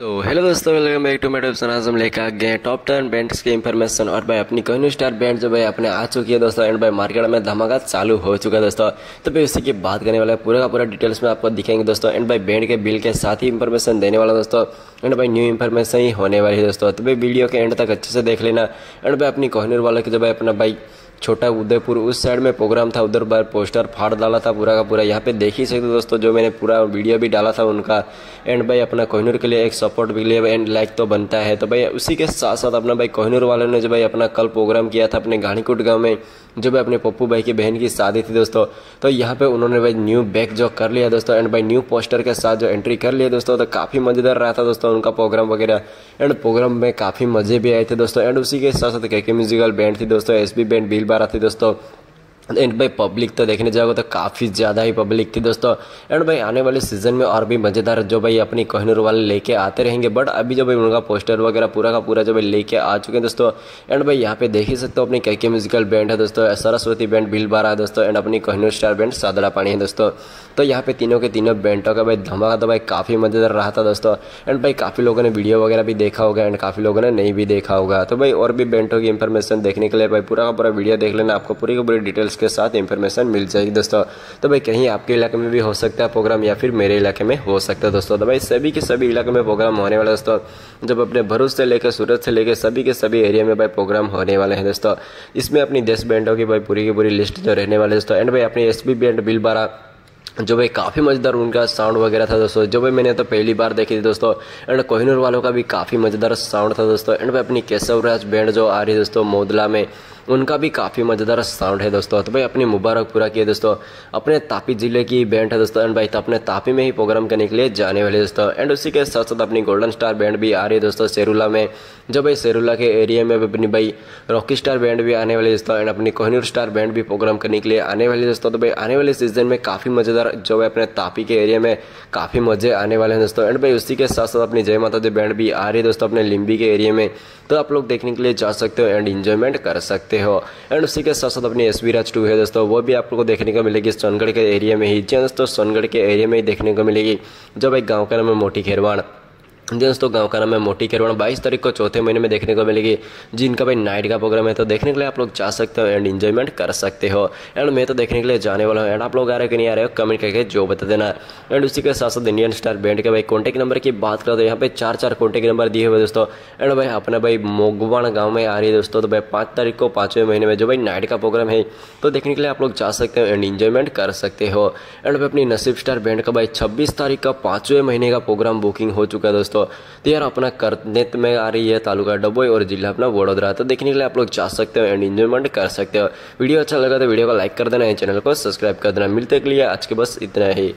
तो हेलो दोस्तों welcome back to medal आज हम लेकर आ गए टॉप टेन बैंड्स की इन्फॉर्मेशन और भाई, अपनी कोई स्टार बैंड जो भाई अपने आ चुकी है दोस्तों एंड भाई मार्केट में धमाका चालू हो चुका है दोस्तों। तो भाई, उसी की बात करने वाला है। पूरा का पूरा डिटेल्स में आपको दिखाएँगे दोस्तों। एंड भाई बैंड के बिल के साथ ही इन्फॉर्मेशन देने वाला दोस्तों। एंड भाई न्यू इन्फॉर्मेशन ही होने वाली है दोस्तों। तो भाई वीडियो के एंड तक अच्छे से देख लेना। एंड भाई, अपनी कोहनूर वालों की जो भाई, अपना भाई छोटा उदयपुर, उस साइड में प्रोग्राम था, उधर बार पोस्टर फाड़ डाला था पूरा का पूरा। यहाँ पे देख ही सकते दोस्तों, जो मैंने पूरा वीडियो भी डाला था उनका। एंड भाई अपना कोहिनूर के लिए एक सपोर्ट भी लिए एंड लाइक तो बनता है। तो भाई उसी के साथ साथ अपना भाई कोहिनूर वालों ने जो भाई अपना कल प्रोग्राम किया था अपने गाड़ीकुट गाँव में, जो भाई अपने पप्पू भाई की बहन की शादी थी दोस्तों। तो यहाँ पे उन्होंने भाई न्यू बैक जो कर लिया दोस्तों एंड भाई न्यू पोस्टर के साथ जो एंट्री कर लिया दोस्तों तो काफ़ी मज़ेदार रहा था दोस्तों उनका प्रोग्राम वगैरह। एंड प्रोग्राम में काफ़ी मज़े भी आए थे दोस्तों। एंड उसी के साथ साथ के म्यूजिकल बैंड थी दोस्तों एस बी बैंड बिल बारा थी दोस्तों एंड भाई पब्लिक तो देखने जाओगे तो काफ़ी ज़्यादा ही पब्लिक थी दोस्तों। एंड भाई, आने वाले सीज़न में और भी मज़ेदार जो भाई अपनी कोहनूर वाले लेके आते रहेंगे। बट अभी जो भाई उनका पोस्टर वगैरह पूरा का पूरा जो भाई लेके आ चुके हैं दोस्तों। एंड भाई, यहाँ पे देख ही सकते हो अपनी कई के म्यूजिकल बैंड है दोस्तों। सरस्वती बैंड बिल बारा है दोस्तों। एंड अपनी कोहनूर स्टार बैंड सादड़ा पानी है दोस्तों। तो यहाँ पे तीनों के तीनों बैंडों का भाई धमाका तो भाई काफ़ी मज़ेदार रहा था दोस्तों। एंड भाई, काफ़ी लोगों ने वीडियो वगैरह भी देखा होगा एंड काफ़ी लोगों ने नहीं भी देखा होगा। तो भाई, और भी बैंडों की इन्फॉर्मेशन देखने के लिए भाई पूरा का पूरा वीडियो देख लेना। आपको पूरी की पूरी डिटेल्स के साथ इन्फॉर्मेशन मिल जाएगी। दोस्तों तो भाई कहीं आपके इलाके में भी हो सकता है प्रोग्राम या फिर मेरे इलाके में हो सकता है दोस्तों। तो भाई सभी के सभी इलाके में प्रोग्राम होने वाला दोस्तों। जब अपने भरूच से लेकर सूरत से लेकर सभी के सभी एरिया में भाई प्रोग्राम होने वाले हैं दोस्तों। इसमें अपनी दस बैंडों की भाई पूरी की पूरी लिस्ट जो रहने वाले दोस्तों। एंड भाई अपनी एस बैंड बिल बारा जो भाई काफ़ी मज़ेदार उनका साउंड वगैरह था दोस्तों। जो भाई मैंने तो पहली बार देखी थी दोस्तों। एंड कोहिनूर वालों का भी काफ़ी मज़ेदार साउंड था दोस्तों। एंड भाई अपनी केशव राज बैंड जो आ रही है दोस्तों, मोदला में। उनका भी काफ़ी मज़ेदार साउंड है दोस्तों। तो भाई अपनी मुबारक पूरा किए दोस्तों। अपने तापी ज़िले की बैंड है दोस्तों। एंड भाई तो अपने तापी में ही प्रोग्राम करने के लिए जाने वाले दोस्तों। एंड उसी के साथ साथ अपनी गोल्डन स्टार बैंड भी आ रही है दोस्तों सेरुला में। जो भाई सेरुला के एरिया में अपनी भाई रॉकी स्टार बैंड भी आने वाले दोस्तों। एंड अपनी कोहनूर स्टार बैंड भी प्रोग्राम करने के लिए आने वाले दोस्तों। तो भाई आने वाले सीज़न में काफ़ी मज़ेदार जो है अपने तापी के एरिया में काफ़ी मज़े आने वाले हैं दोस्तों। एंड भाई उसी के साथ साथ अपनी जय माता दी बैंड भी आ रही है दोस्तों अपने लिम्बी के एरिया में। तो आप लोग देखने के लिए जा सकते हो एंड इन्जॉयमेंट कर सकते हो एंड उसी के साथ साथ अपनी एस राज टू है दोस्तों, वो भी आपको देखने को मिलेगी सोनगढ़ के एरिया में ही। जी दोस्तों, सोनगढ़ के एरिया में ही देखने को मिलेगी जब एक गाँव का नाम है मोटी खेरवाड़ दोस्तों, गाँव का नाम है मोटी केरवण बाईस तारीख को चौथे महीने में देखने को मिलेगी जिनका भाई नाइट का प्रोग्राम है। तो देखने के लिए आप लोग जा सकते हो एंड इन्जॉयमेंट कर सकते हो। एंड मैं तो देखने के लिए जाने वाला हूँ। एंड आप लोग आ रहे हो कि नहीं आ रहे हो, कमेंट करके जो बता देना। एंड उसी के साथ साथ इंडियन स्टार बैंड के भाई कॉन्टैक्ट नंबर की बात करो तो यहाँ पे चार चार कॉन्टैक्ट नंबर दिए हुए दोस्तों। एंड भाई अपना भाई मोगवान गाँव में आ रही है दोस्तों। तो भाई पाँच तारीख को पाँचवें महीने में जो भाई नाइट का प्रोग्राम है तो देखने के लिए आप लोग जा सकते हो एंड इन्जॉयमेंट कर सकते हो। एंड भाई अपनी नसीब स्टार बैंड का भाई छब्बीस तारीख का पाँचवें महीने का प्रोग्राम बुकिंग हो चुका है दोस्तों। तो यार अपना करनेत में आ रही है तालुका डबोई और जिला अपना वडोदरा। तो देखने के लिए आप लोग जा सकते हो एंड इन्जॉयमेंट कर सकते हो। वीडियो अच्छा लगा तो वीडियो को लाइक कर देना चैनल को सब्सक्राइब कर देना। मिलते के लिए आज के बस इतना ही।